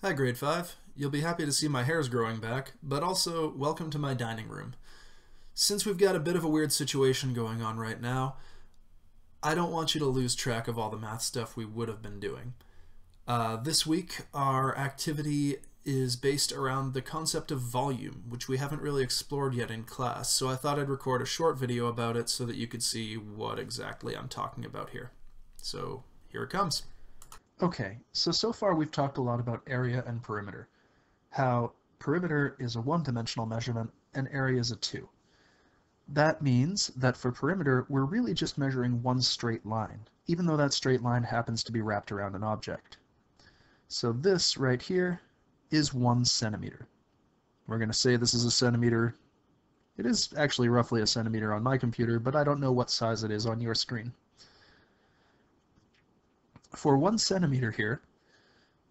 Hi, grade 5. You'll be happy to see my hair's growing back, but also welcome to my dining room. Since we've got a bit of a weird situation going on right now, I don't want you to lose track of all the math stuff we would have been doing. Uh, this week, our activity is based around the concept of volume, which we haven't really explored yet in class, so I thought I'd record a short video about it so that you could see what exactly I'm talking about here. So, here it comes. Okay, so so far we've talked a lot about area and perimeter. How perimeter is a one-dimensional measurement and area is a two. That means that for perimeter we're really just measuring one straight line, even though that straight line happens to be wrapped around an object. So this right here is one centimeter. We're going to say this is a centimeter. It is actually roughly a centimeter on my computer, but I don't know what size it is on your screen for one centimeter here,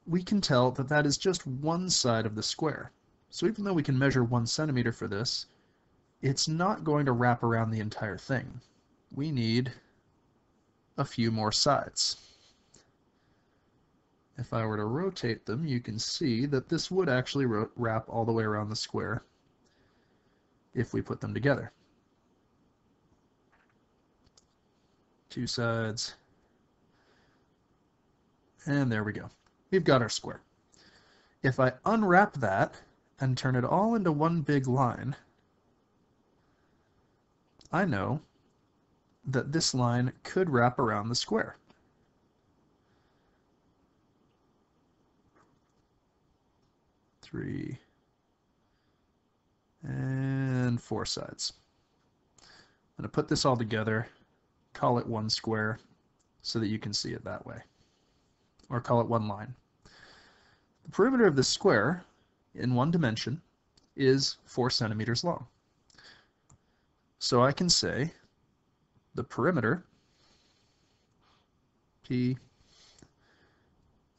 we can tell that that is just one side of the square. So even though we can measure one centimeter for this, it's not going to wrap around the entire thing. We need a few more sides. If I were to rotate them, you can see that this would actually wrap all the way around the square if we put them together. Two sides, and there we go. We've got our square. If I unwrap that and turn it all into one big line, I know that this line could wrap around the square. Three and four sides. I'm going to put this all together, call it one square, so that you can see it that way or call it one line. The perimeter of this square in one dimension is 4 centimeters long. So I can say the perimeter P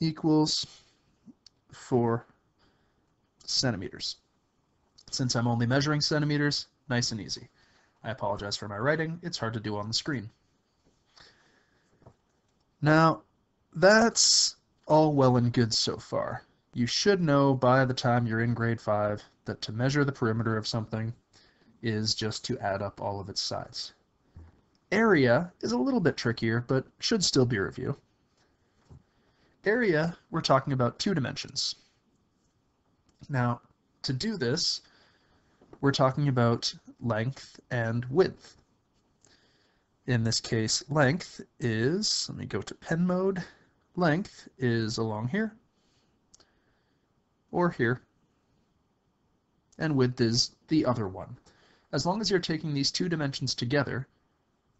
equals 4 centimeters. Since I'm only measuring centimeters, nice and easy. I apologize for my writing, it's hard to do on the screen. Now, that's all well and good so far. You should know by the time you're in grade 5 that to measure the perimeter of something is just to add up all of its sides. Area is a little bit trickier, but should still be review. Area, we're talking about two dimensions. Now, to do this, we're talking about length and width. In this case, length is, let me go to pen mode, length is along here or here and width is the other one. As long as you're taking these two dimensions together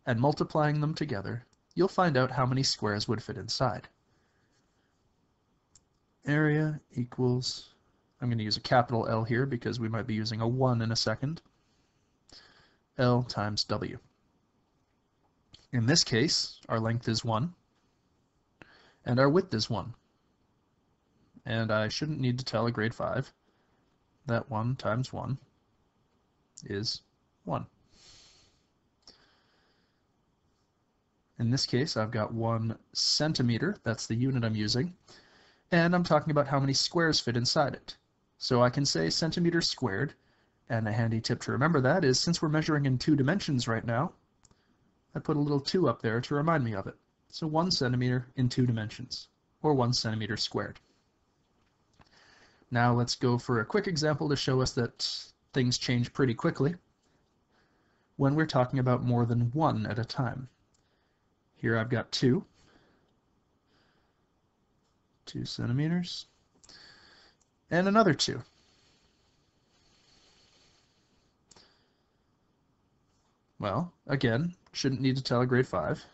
and multiplying them together, you'll find out how many squares would fit inside. Area equals, I'm going to use a capital L here because we might be using a 1 in a second, L times W. In this case, our length is 1, and our width is 1. And I shouldn't need to tell a grade 5 that 1 times 1 is 1. In this case, I've got 1 centimeter, that's the unit I'm using, and I'm talking about how many squares fit inside it. So I can say centimeter squared, and a handy tip to remember that is since we're measuring in two dimensions right now, I put a little 2 up there to remind me of it so 1 centimeter in two dimensions, or 1 centimeter squared. Now let's go for a quick example to show us that things change pretty quickly when we're talking about more than one at a time. Here I've got two, two centimeters, and another two. Well, again, shouldn't need to tell a grade 5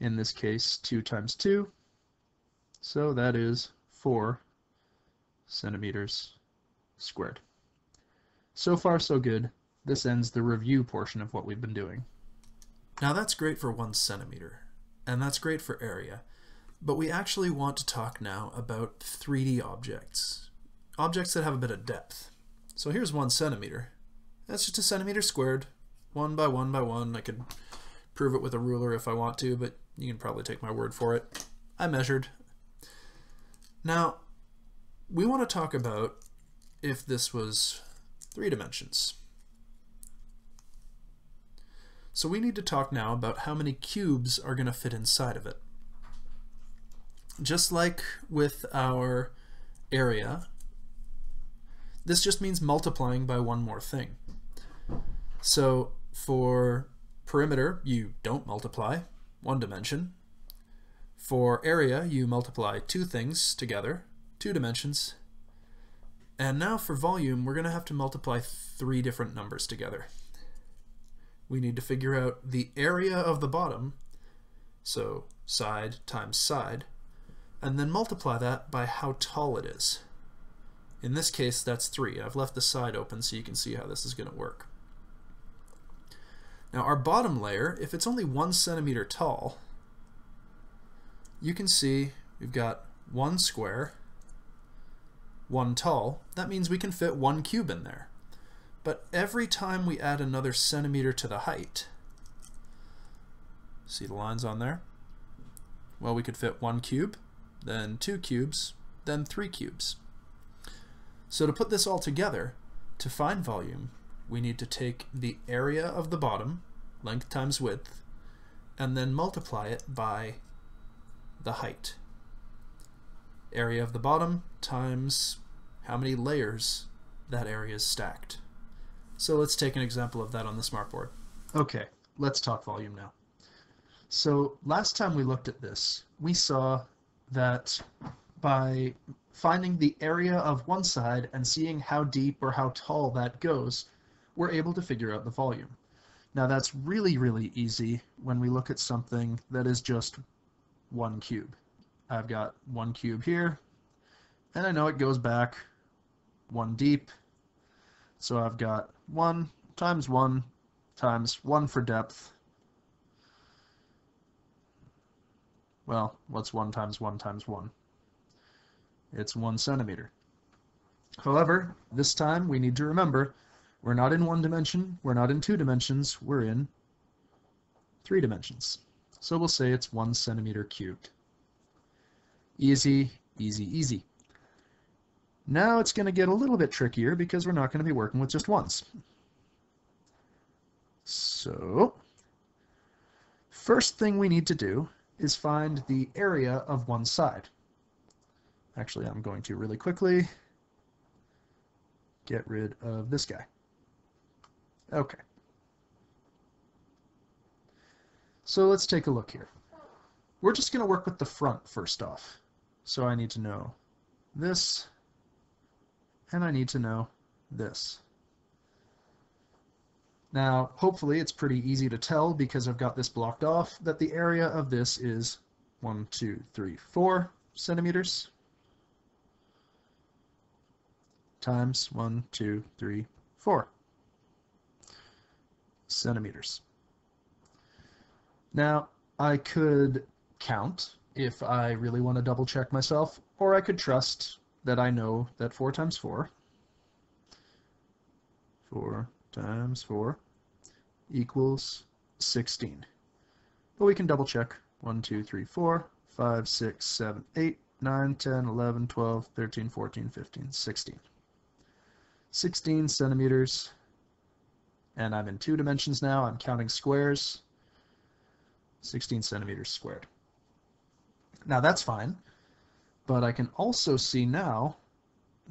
in this case 2 times 2, so that is 4 centimeters squared. So far so good. This ends the review portion of what we've been doing. Now that's great for 1 centimeter, and that's great for area, but we actually want to talk now about 3D objects. Objects that have a bit of depth. So here's 1 centimeter. That's just a centimeter squared, 1 by 1 by 1. I could prove it with a ruler if I want to, but you can probably take my word for it. I measured. Now, we want to talk about if this was three dimensions. So we need to talk now about how many cubes are going to fit inside of it. Just like with our area, this just means multiplying by one more thing. So for perimeter, you don't multiply, one dimension. For area, you multiply two things together, two dimensions. And now for volume, we're going to have to multiply three different numbers together. We need to figure out the area of the bottom, so side times side, and then multiply that by how tall it is. In this case, that's 3. I've left the side open so you can see how this is going to work. Now our bottom layer, if it's only 1 centimeter tall, you can see we've got one square, one tall. That means we can fit one cube in there. But every time we add another centimeter to the height, see the lines on there? Well, we could fit one cube, then two cubes, then three cubes. So to put this all together, to find volume, we need to take the area of the bottom, length times width, and then multiply it by the height. Area of the bottom times how many layers that area is stacked. So let's take an example of that on the smartboard. Okay, let's talk volume now. So last time we looked at this, we saw that by finding the area of one side and seeing how deep or how tall that goes, we're able to figure out the volume. Now that's really, really easy when we look at something that is just one cube. I've got one cube here, and I know it goes back one deep. So I've got 1 times 1 times 1 for depth. Well, what's 1 times 1 times 1? It's 1 centimeter. However, this time we need to remember we're not in one dimension, we're not in two dimensions, we're in three dimensions. So we'll say it's 1 centimeter cubed. Easy, easy, easy. Now it's going to get a little bit trickier because we're not going to be working with just ones. So, first thing we need to do is find the area of one side. Actually, I'm going to really quickly get rid of this guy. Okay. So let's take a look here. We're just going to work with the front first off. So I need to know this and I need to know this. Now, hopefully it's pretty easy to tell because I've got this blocked off that the area of this is 1, 2, 3, 4 centimeters times 1, 2, 3, 4 centimeters. Now, I could count if I really want to double check myself, or I could trust that I know that 4 times 4, 4 times 4 equals 16. But we can double check. 1, 2, 3, 4, 5, 6, 7, 8, 9, 10, 11, 12, 13, 14, 15, 16. 16 centimeters. And I'm in two dimensions now. I'm counting squares. 16 centimeters squared. Now that's fine but I can also see now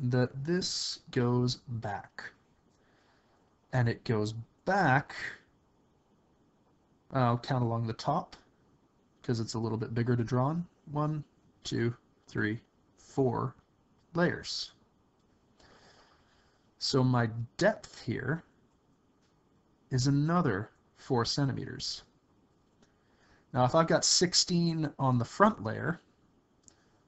that this goes back. And it goes back, I'll count along the top, because it's a little bit bigger to draw on. One, two, three, four layers. So my depth here is another four centimeters. Now if I've got 16 on the front layer,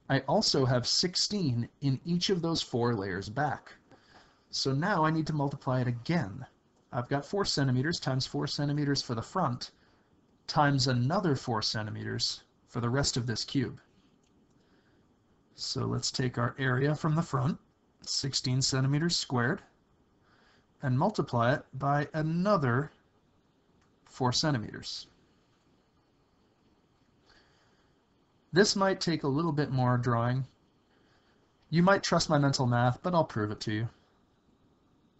I also have 16 in each of those four layers back. So now I need to multiply it again. I've got 4 centimeters times 4 centimeters for the front times another 4 centimeters for the rest of this cube. So let's take our area from the front, 16 centimeters squared, and multiply it by another 4 centimeters. This might take a little bit more drawing, You might trust my mental math, but I'll prove it to you.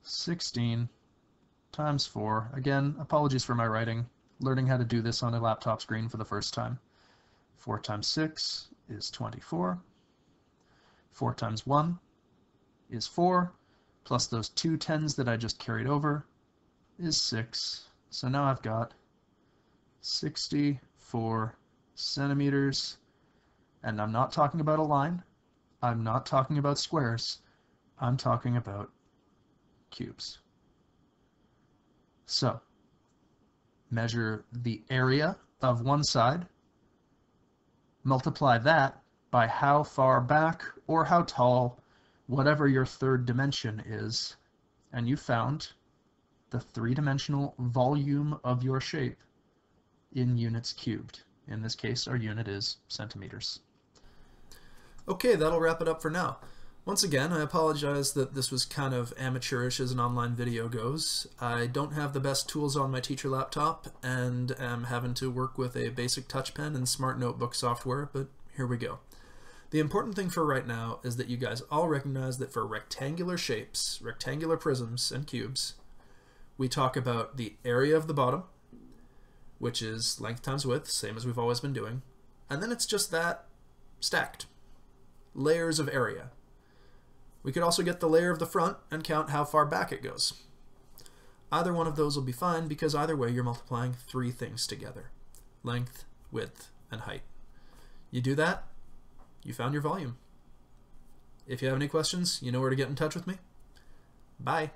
16 times 4. Again, apologies for my writing. Learning how to do this on a laptop screen for the first time. 4 times 6 is 24. 4 times 1 is 4, plus those two tens that I just carried over is 6. So now I've got 64 centimeters, and I'm not talking about a line, I'm not talking about squares, I'm talking about cubes. So, measure the area of one side, multiply that by how far back or how tall, whatever your third dimension is, and you found the three-dimensional volume of your shape in units cubed. In this case, our unit is centimeters. Okay, that'll wrap it up for now. Once again, I apologize that this was kind of amateurish as an online video goes. I don't have the best tools on my teacher laptop and am having to work with a basic touch pen and smart notebook software, but here we go. The important thing for right now is that you guys all recognize that for rectangular shapes, rectangular prisms, and cubes, we talk about the area of the bottom, which is length times width, same as we've always been doing, and then it's just that stacked. Layers of area. We could also get the layer of the front and count how far back it goes. Either one of those will be fine because either way you're multiplying three things together. Length, width, and height. You do that, you found your volume. If you have any questions, you know where to get in touch with me. Bye.